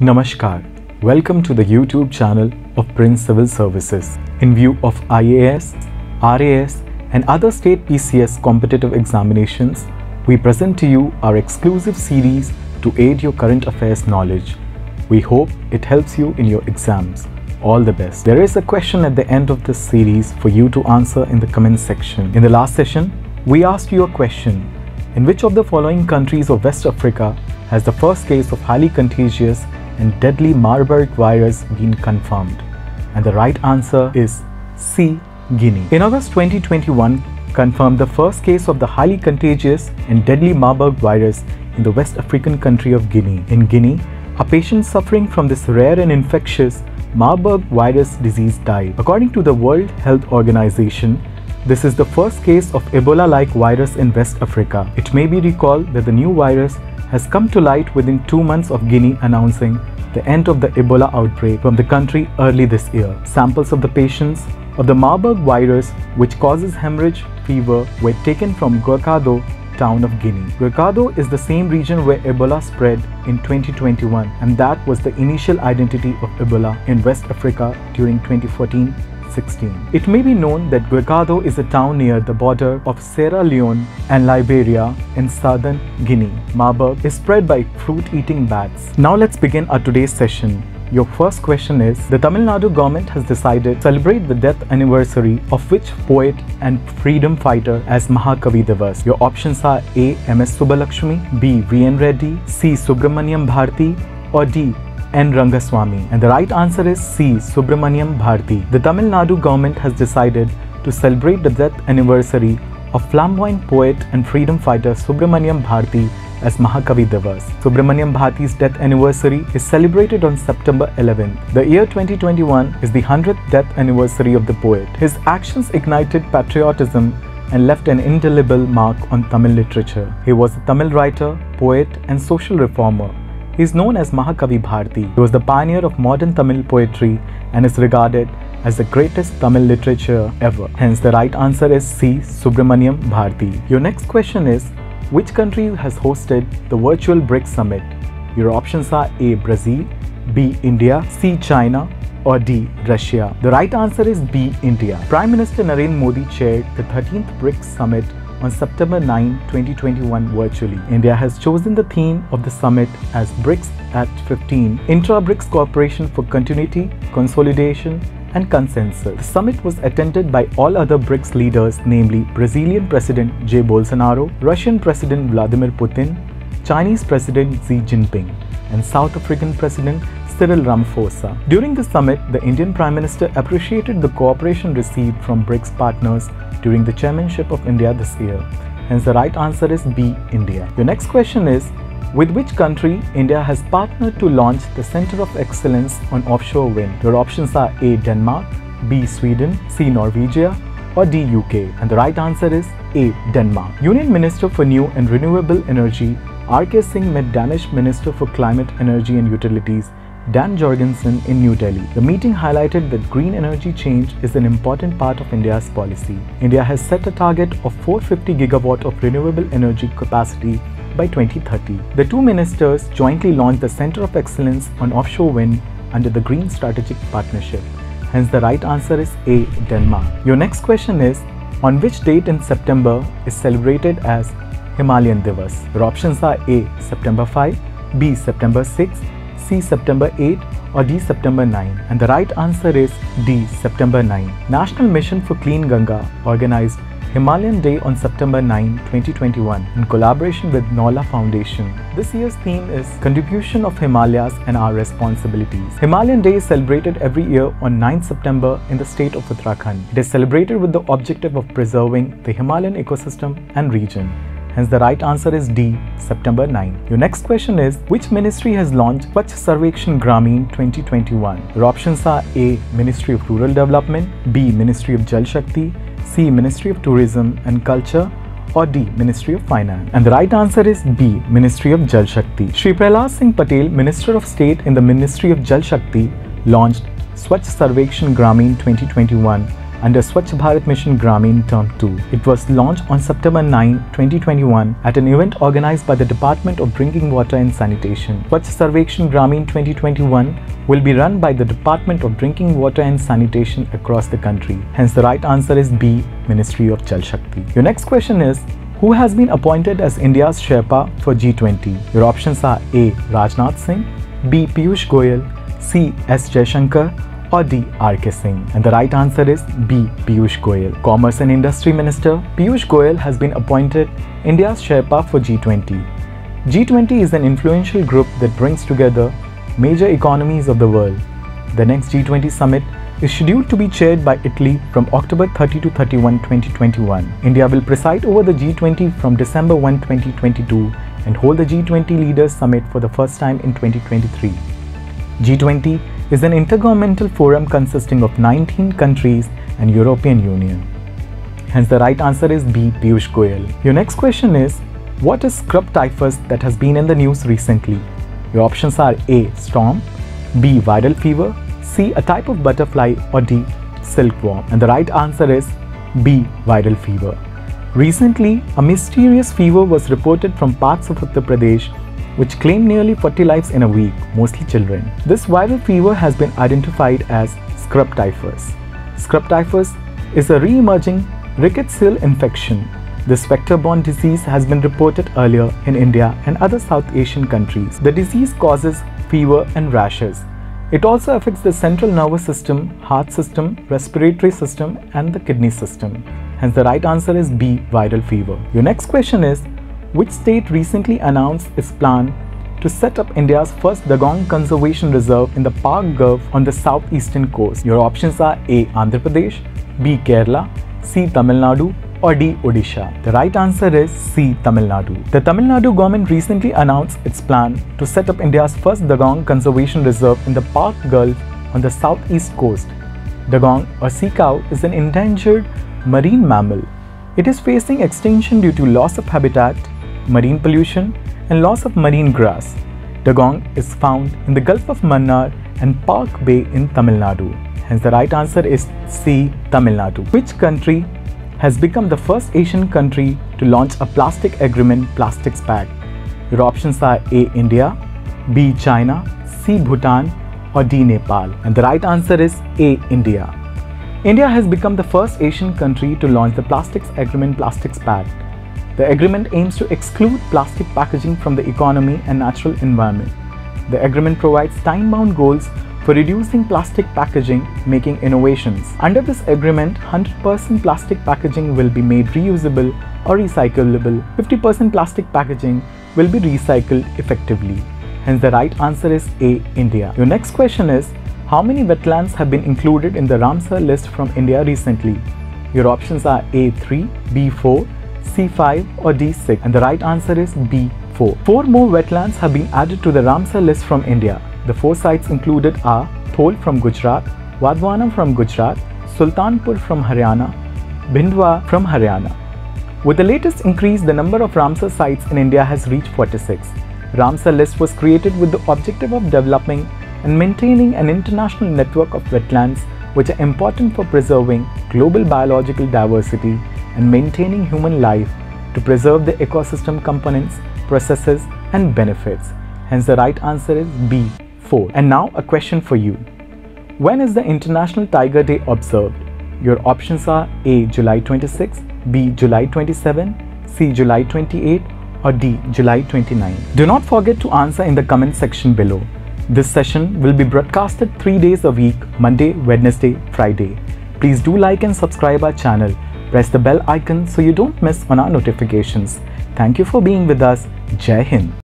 Namaskar. Welcome to the YouTube channel of Prince Civil Services. In view of IAS, RAS, and other state PCS competitive examinations, we present to you our exclusive series to aid your current affairs knowledge. We hope it helps you in your exams. All the best. There is a question at the end of this series for you to answer in the comment section. In the last session, we asked you a question In which of the following countries of West Africa has the first case of highly contagious and deadly Marburg virus been confirmed? And the right answer is C. Guinea. In August 2021, confirmed the first case of the highly contagious and deadly Marburg virus in the West African country of Guinea. In Guinea, a patient suffering from this rare and infectious Marburg virus disease died. According to the World Health Organization, this is the first case of Ebola-like virus in West Africa. It may be recalled that the new virus has come to light within two months of Guinea announcing the end of the Ebola outbreak from the country early this year. Samples of the patients of the Marburg virus, which causes hemorrhage fever, were taken from Gueckedou town of Guinea. Gueckedou is the same region where Ebola spread in 2021 and that was the initial identity of Ebola in West Africa during 2014 16. It may be known that Gueckedou is a town near the border of Sierra Leone and Liberia in southern Guinea. Marburg is spread by fruit-eating bats. Now let's begin our today's session. Your first question is The Tamil Nadu government has decided to celebrate the death anniversary of which poet and freedom fighter as Mahakavi Divas? Your options are A. M.S. Subbulakshmi, B. V.N. Reddy, C. Subramaniam Bharti, or D. N. Rangaswamy. And the right answer is C. Subramaniam Bharti. The Tamil Nadu government has decided to celebrate the death anniversary of flamboyant poet and freedom fighter Subramaniam Bharti as Mahakavi Divas. Subramaniam Bharti's death anniversary is celebrated on September 11th. The year 2021 is the 100th death anniversary of the poet. His actions ignited patriotism and left an indelible mark on Tamil literature. He was a Tamil writer, poet, and social reformer. He is known as Mahakavi Bharti. He was the pioneer of modern Tamil poetry and is regarded as the greatest Tamil literature ever. Hence, the right answer is C. Subramaniam Bharti. Your next question is Which country has hosted the virtual BRICS summit? Your options are A. Brazil, B. India, C. China, or D. Russia? The right answer is B. India. Prime Minister Narendra Modi chaired the 13th BRICS summit on September 9, 2021 virtually. India has chosen the theme of the summit as BRICS at 15, Intra-BRICS Cooperation for Continuity, Consolidation and Consensus. The summit was attended by all other BRICS leaders namely Brazilian President Jair Bolsonaro, Russian President Vladimir Putin, Chinese President Xi Jinping and South African President Cyril Ramaphosa. During the summit, the Indian Prime Minister appreciated the cooperation received from BRICS partners during the chairmanship of India this year. Hence, the right answer is B. India. Your next question is with which country India has partnered to launch the Center of Excellence on Offshore Wind? Your options are A. Denmark, B. Sweden, C. Norwegia, or D. UK? And the right answer is A. Denmark. Union Minister for New and Renewable Energy R.K. Singh met Danish Minister for Climate, Energy and Utilities Dan Jorgensen in New Delhi. The meeting highlighted that green energy change is an important part of India's policy. India has set a target of 450 gigawatt of renewable energy capacity by 2030. The two ministers jointly launched the Center of Excellence on Offshore Wind under the Green Strategic Partnership. Hence, the right answer is A. Denmark. Your next question is On which date in September is celebrated as Himalayan Divas? Your options are A. September 5, B. September 6, C. September 8, or D. September 9? And the right answer is D. September 9. National Mission for Clean Ganga organized Himalayan Day on September 9, 2021 in collaboration with Naula Foundation. This year's theme is Contribution of Himalayas and Our Responsibilities. Himalayan Day is celebrated every year on 9 September in the state of Uttarakhand. It is celebrated with the objective of preserving the Himalayan ecosystem and region. Hence, the right answer is D, September 9. Your next question is Which ministry has launched Swachh Sarvekshan Gramin 2021? Your options are A. Ministry of Rural Development, B. Ministry of Jal Shakti, C. Ministry of Tourism and Culture, or D. Ministry of Finance? And the right answer is B. Ministry of Jal Shakti. Shri Prahlad Singh Patel, Minister of State in the Ministry of Jal Shakti, launched Swachh Sarvekshan Gramin 2021 under Swachh Bharat Mission Gramin Term 2. It was launched on September 9, 2021 at an event organized by the Department of Drinking Water and Sanitation. Swachh Sarvekshan Gramin 2021 will be run by the Department of Drinking Water and Sanitation across the country. Hence the right answer is B, Ministry of Jal Shakti. Your next question is who has been appointed as India's Sherpa for G20? Your options are A. Rajnath Singh, B. Piyush Goyal, C. S. Jaishankar, or D. R.K. Singh? And the right answer is B. Piyush Goyal. Commerce and Industry Minister Piyush Goyal has been appointed India's Sherpa for G20. G20 is an influential group that brings together major economies of the world. The next G20 summit is scheduled to be chaired by Italy from October 30 to 31, 2021. India will preside over the G20 from December 1, 2022 and hold the G20 Leaders Summit for the first time in 2023. G20 is an intergovernmental forum consisting of 19 countries and European Union. Hence the right answer is B. Piyush Goyal. Your next question is, what is scrub typhus that has been in the news recently? Your options are A. Storm, B. Viral fever, C. A type of butterfly or D. Silkworm. And the right answer is B. Viral fever. Recently, a mysterious fever was reported from parts of Uttar Pradesh which claimed nearly 40 lives in a week, mostly children. This viral fever has been identified as scrub typhus. Scrub typhus is a re-emerging rickettsial infection. This vector-borne disease has been reported earlier in India and other South Asian countries. The disease causes fever and rashes. It also affects the central nervous system, heart system, respiratory system and the kidney system. Hence the right answer is B, viral fever. Your next question is, which state recently announced its plan to set up India's first Dugong Conservation Reserve in the Palk Gulf on the southeastern coast. Your options are A. Andhra Pradesh, B. Kerala, C. Tamil Nadu, or D. Odisha? The right answer is C. Tamil Nadu. The Tamil Nadu government recently announced its plan to set up India's first Dugong Conservation Reserve in the Palk Gulf on the southeast coast. Dugong or sea cow is an endangered marine mammal. It is facing extinction due to loss of habitat, marine pollution, and loss of marine grass. Dugong is found in the Gulf of Mannar and Palk Bay in Tamil Nadu. Hence the right answer is C. Tamil Nadu. Which country has become the first Asian country to launch a plastic agreement plastics pact? Your options are A. India, B. China, C. Bhutan, or D. Nepal. And the right answer is A. India. India has become the first Asian country to launch the Plastics Agreement Plastics Pact. The agreement aims to exclude plastic packaging from the economy and natural environment. The agreement provides time-bound goals for reducing plastic packaging, making innovations. Under this agreement, 100% plastic packaging will be made reusable or recyclable. 50% plastic packaging will be recycled effectively. Hence the right answer is A, India. Your next question is, how many wetlands have been included in the Ramsar list from India recently? Your options are A3, B4, C5 or D6 and the right answer is B4. Four more wetlands have been added to the Ramsar list from India. The four sites included are Thol from Gujarat, Wadhwana from Gujarat, Sultanpur from Haryana, Bhindwa from Haryana. With the latest increase, the number of Ramsar sites in India has reached 46. Ramsar list was created with the objective of developing and maintaining an international network of wetlands which are important for preserving global biological diversity and maintaining human life to preserve the ecosystem components, processes and benefits. Hence the right answer is B, 4. And now a question for you. When is the International Tiger Day observed? Your options are A. July 26, B. July 27, C. July 28 or D. July 29. Do not forget to answer in the comment section below. This session will be broadcasted 3 days a week, Monday, Wednesday, Friday. Please do like and subscribe our channel. Press the bell icon so you don't miss on our notifications. Thank you for being with us. Jai Hind.